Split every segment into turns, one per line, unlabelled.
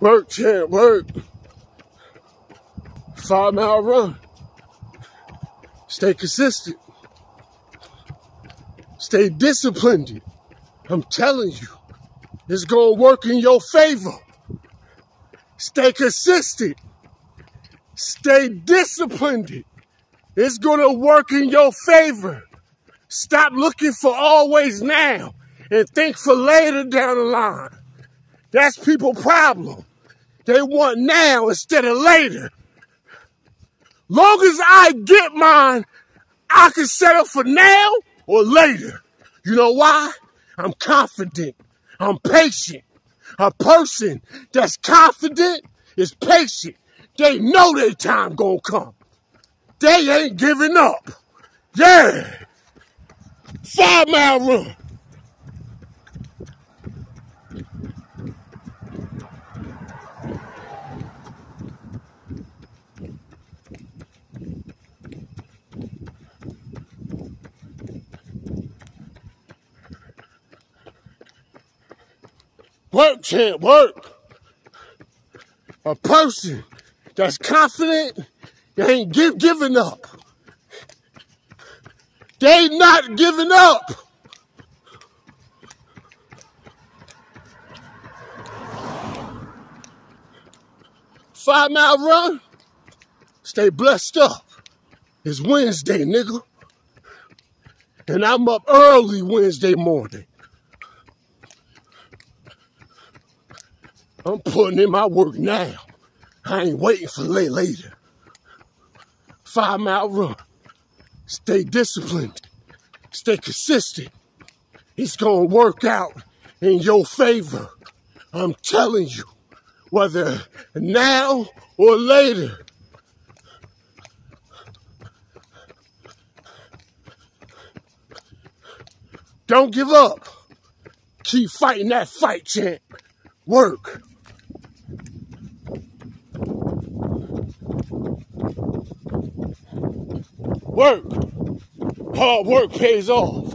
Work, champ, work. Five mile run. Stay consistent. Stay disciplined. I'm telling you, it's going to work in your favor. Stay consistent. Stay disciplined. It's going to work in your favor. Stop looking for always now and think for later down the line. That's people problem. They want now instead of later. Long as I get mine, I can settle for now or later. You know why? I'm confident. I'm patient. A person that's confident is patient. They know their time gonna come. They ain't giving up. Yeah. Five mile run. Work, champ, work. A person that's confident, they ain't give, giving up. They not giving up. Five mile run, stay blessed up. It's Wednesday, nigga. And I'm up early Wednesday morning. I'm putting in my work now. I ain't waiting for late later. Five mile run. Stay disciplined. Stay consistent. It's gonna work out in your favor. I'm telling you, whether now or later. Don't give up. Keep fighting that fight, champ. Work. Work. Hard work pays off.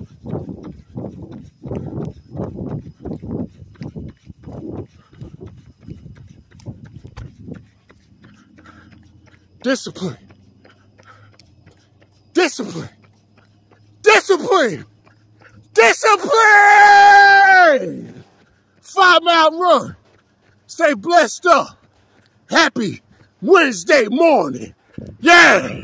Discipline. Discipline. Discipline. Discipline. Five mile run. Stay blessed up. Happy Wednesday morning. Yeah.